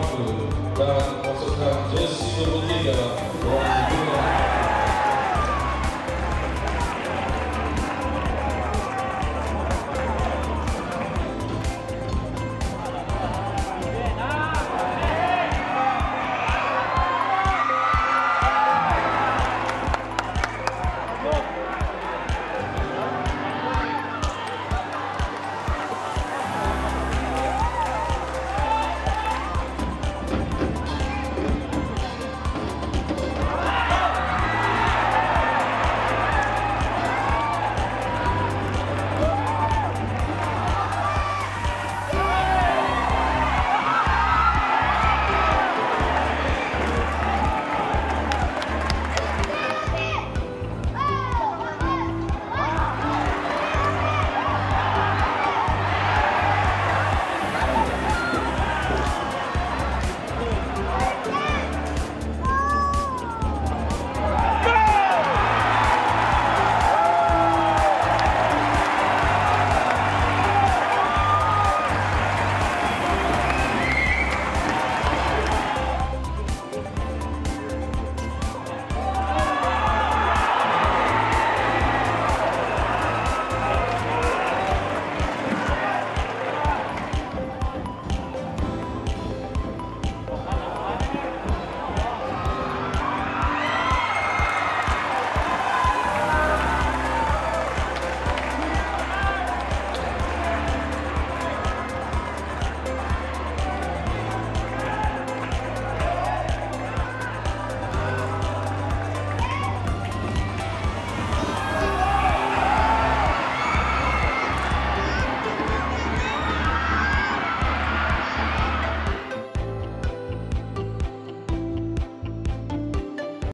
nosso, da